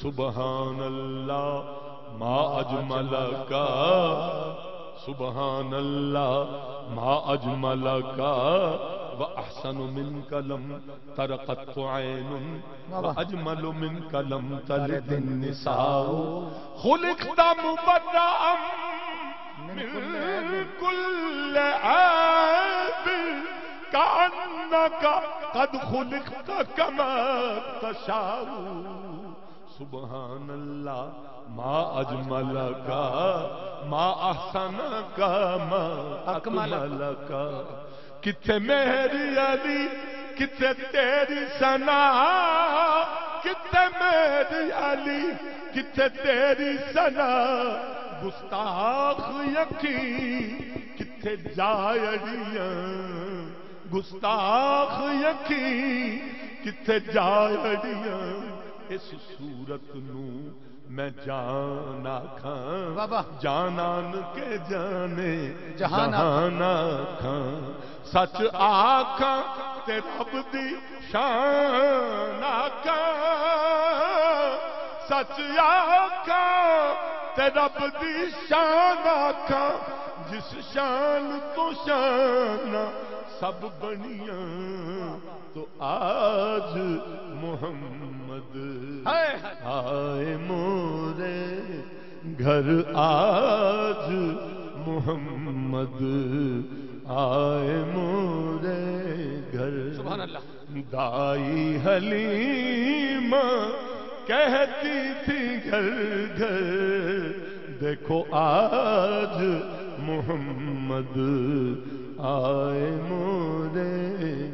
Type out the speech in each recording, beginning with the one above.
सुबहान अल्लाह मा अजमल का सुबहान अल्लाह मा अजमल का व अहसन मिन कलम तरकत अजमल मिन कलम तलदिन निसाओ खुलिकता मुबर्रअम मिन कुल ऐब कान्नका कद खुलिकता कमा तशाऊ सुबहान अल्लाह मा अजमल का मा अहसन का मा अकमल का किथे मेरी अली किथे तेरी सना? किथे मेरी अली किथे तेरी सना? गुस्ताख यकी किथे जायड़ियाँ? गुस्ताख यकी किथे जायड़ियाँ? इस सूरत नू मैं जाना खां। वाह। जानान के जाने जहाना खां सच आखां ते रब दी शान आखां। सच आखां ते रब दी शान आखां। जिस शान तो शान सब बनिया तो आज मोहम्मद। आए मोरे घर आज मोहम्मद। आए मोरे घर अल्लाह दाई हलीमा कहती थी घर घर देखो आज मोहम्मद। आए मोरे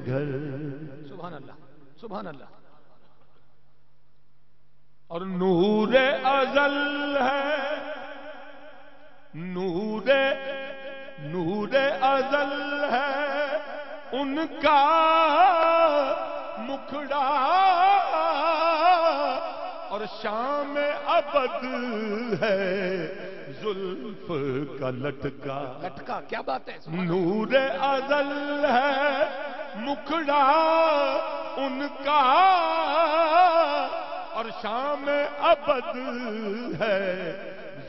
घर। सुबह अल्लाह सुभान अल्लाह और नूर अजल है। नूर नूर अजल है। उनका मुखड़ा और शाम अबद है। जुल्फ का लटका। लटका क्या बात है? नूर अजल है। मुखड़ा उनका और शाम अबद है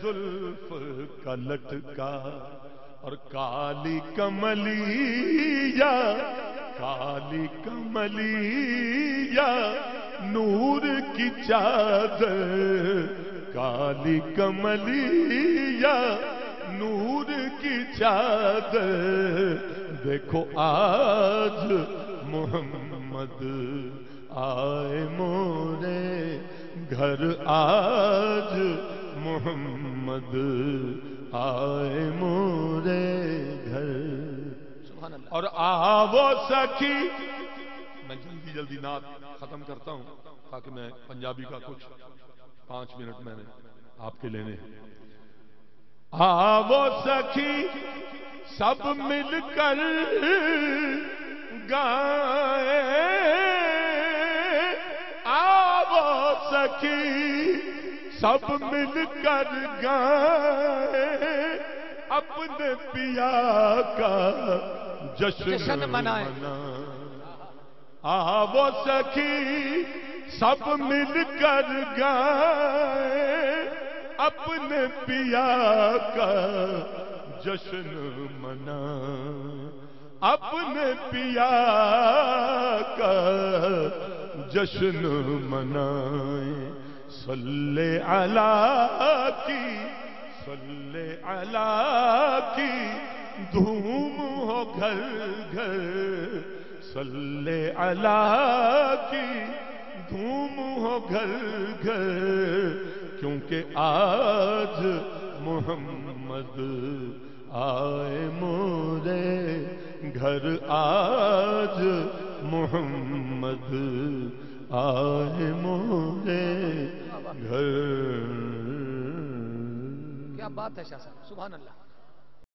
जुल्फ का लटका और काली कमलिया काली कमलिया नूर की चादर, काली कमलिया नूर की चादर। देखो आज मोहम्मद आए मोरे घर आज मोहम्मद। आए मोरे घर। और आवो सखी। मैं जल्दी जल्दी नात खत्म करता हूँ ताकि मैं पंजाबी का कुछ पाँच मिनट मैंने आपके लेने आवो सखी सब मिलकर गाए सखी सब मिलकर गाए अपने पिया का जश्न, जश्न मनाए। आवो सखी सब मिलकर गाए अपने पिया का जश्न मना अपने पिया का जश्न मनाए। सल्ले अला की, सल्ले अला की, धूम हो घर घर। सल्ले अला की, धूम हो घर घर। क्योंकि आज मोहम्मद आए मोरे, घर आज मोहम्मद आए मोरे घर। क्या बात है शाह सुभान अल्लाह।